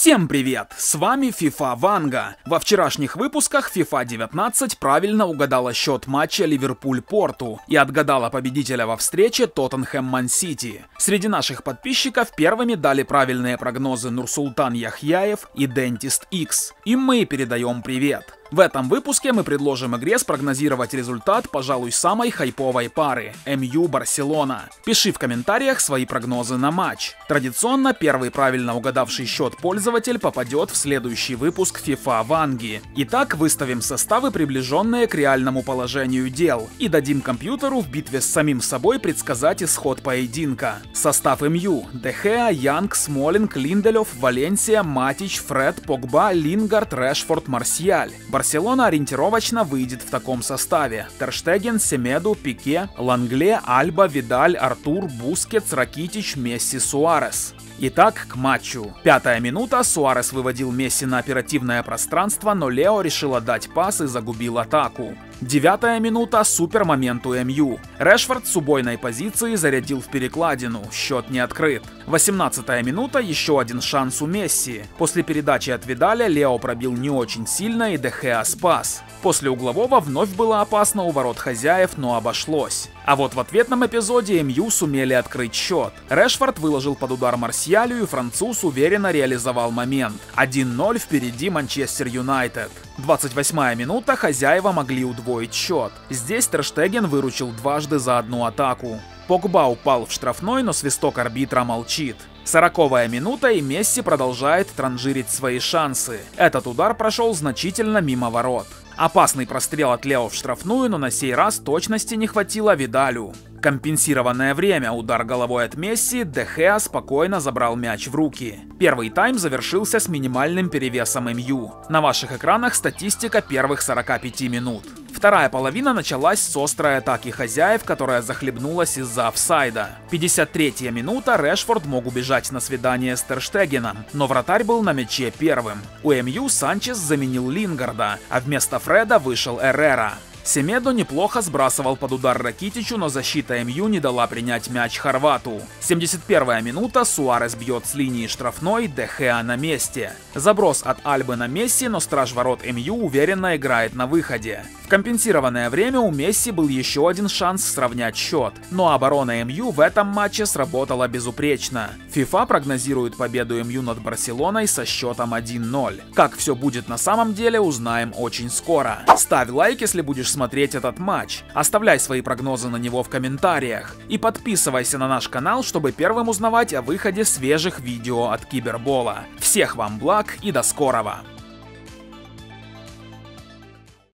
Всем привет! С вами FIFA Ванга. Во вчерашних выпусках FIFA 19 правильно угадала счет матча Ливерпуль-Порту и отгадала победителя во встрече Тоттенхэм-Ман-Сити. Среди наших подписчиков первыми дали правильные прогнозы Нурсултан Яхьяев и Дентист X. Им мы передаем привет. В этом выпуске мы предложим игре спрогнозировать результат, пожалуй, самой хайповой пары – МЮ Барселона. Пиши в комментариях свои прогнозы на матч. Традиционно первый правильно угадавший счет пользователь попадет в следующий выпуск FIFA Ванги. Итак, выставим составы, приближенные к реальному положению дел, и дадим компьютеру в битве с самим собой предсказать исход поединка. Состав МЮ – Дехеа, Янг, Смолинг, Линделев, Валенсия, Матич, Фред, Погба, Лингард, Решфорд, Марсиаль. Барселона ориентировочно выйдет в таком составе. Терштеген, Семеду, Пике, Лангле, Альба, Видаль, Артур, Бускетс, Ракитич, Месси, Суарес. Итак, к матчу. Пятая минута, Суарес выводил Месси на оперативное пространство, но Лео решил отдать пас и загубил атаку. Девятая минута, супер момент у МЮ. Решфорд с убойной позиции зарядил в перекладину, счет не открыт. 18 минута, еще один шанс у Месси. После передачи от Видаля Лео пробил не очень сильно и Дехеа спас. После углового вновь было опасно у ворот хозяев, но обошлось. А вот в ответном эпизоде МЮ сумели открыть счет. Решфорд выложил под удар Марсиалю и француз уверенно реализовал момент. 1-0 впереди Манчестер Юнайтед. 28 минута, хозяева могли удвоить счет. Здесь Терштеген выручил дважды за одну атаку. Погба упал в штрафной, но свисток арбитра молчит. Сороковая минута и Месси продолжает транжирить свои шансы. Этот удар прошел значительно мимо ворот. Опасный прострел от Лео в штрафную, но на сей раз точности не хватило Видалю. Компенсированное время, удар головой от Месси, Дехеа спокойно забрал мяч в руки. Первый тайм завершился с минимальным перевесом МЮ. На ваших экранах статистика первых 45 минут. Вторая половина началась с острой атаки хозяев, которая захлебнулась из-за офсайда. 53-я минута, Решфорд мог убежать на свидание с Терштегеном, но вратарь был на мяче первым. У МЮ Санчес заменил Лингарда, а вместо Фреда вышел Эррера. Семедо неплохо сбрасывал под удар Ракитичу, но защита МЮ не дала принять мяч Хорвату. 71-я минута, Суарес бьет с линии штрафной, Дехеа на месте. Заброс от Альбы на Месси, но страж ворот МЮ уверенно играет на выходе. В компенсированное время у Месси был еще один шанс сравнять счет, но оборона МЮ в этом матче сработала безупречно. FIFA прогнозирует победу МЮ над Барселоной со счетом 1-0. Как все будет на самом деле, узнаем очень скоро. Ставь лайк, если будешь смотреть этот матч, оставляй свои прогнозы на него в комментариях и подписывайся на наш канал, чтобы первым узнавать о выходе свежих видео от Кибербола. Всех вам благ и до скорого!